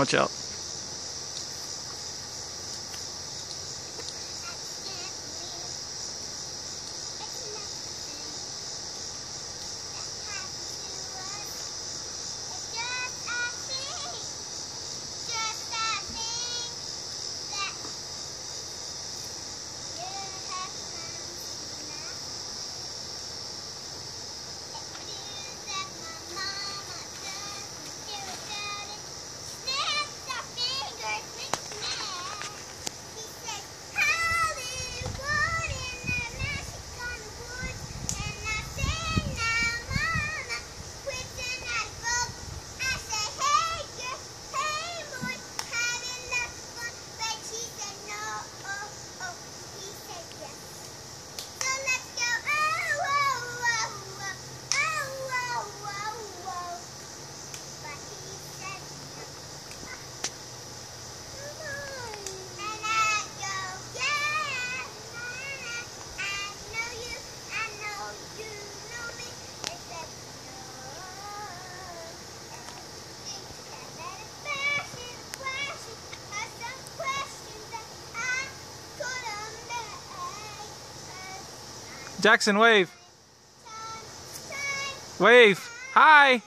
Watch out. Jackson, wave. Wave. Hi.